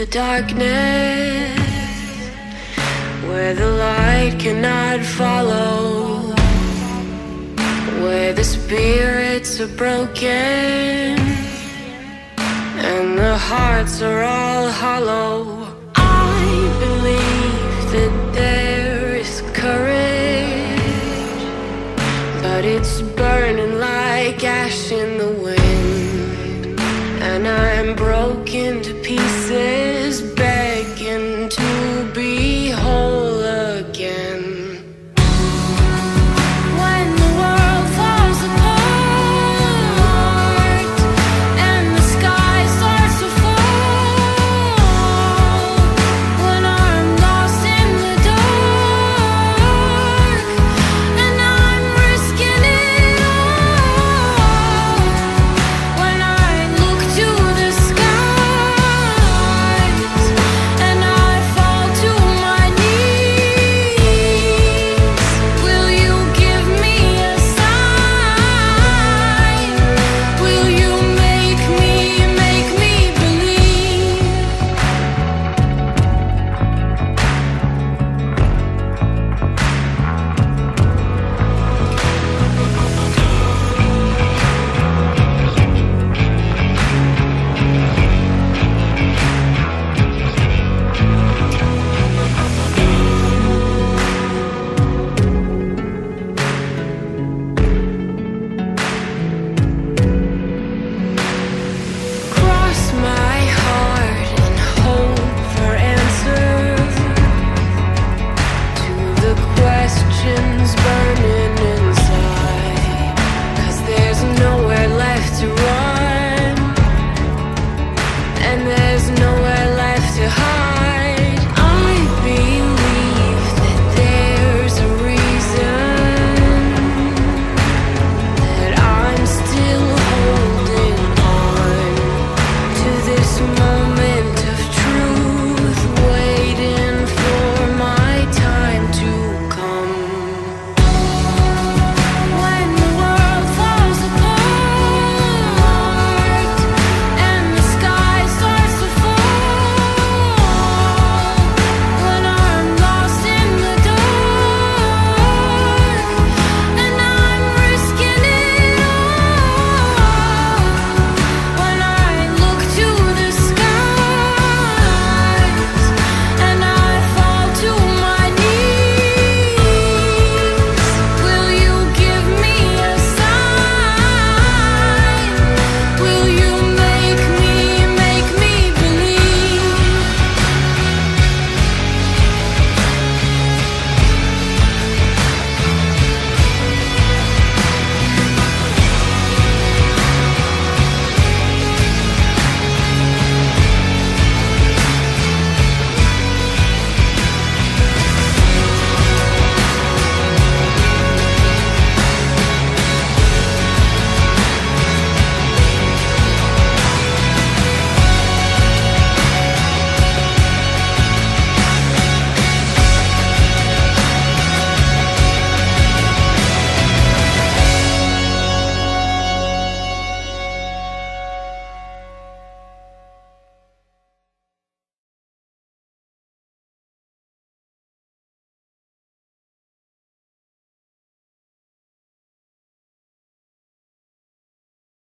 the darkness where the light cannot follow, where the spirits are broken and the hearts are all hollow. I believe that there is courage, but it's burning like ash in the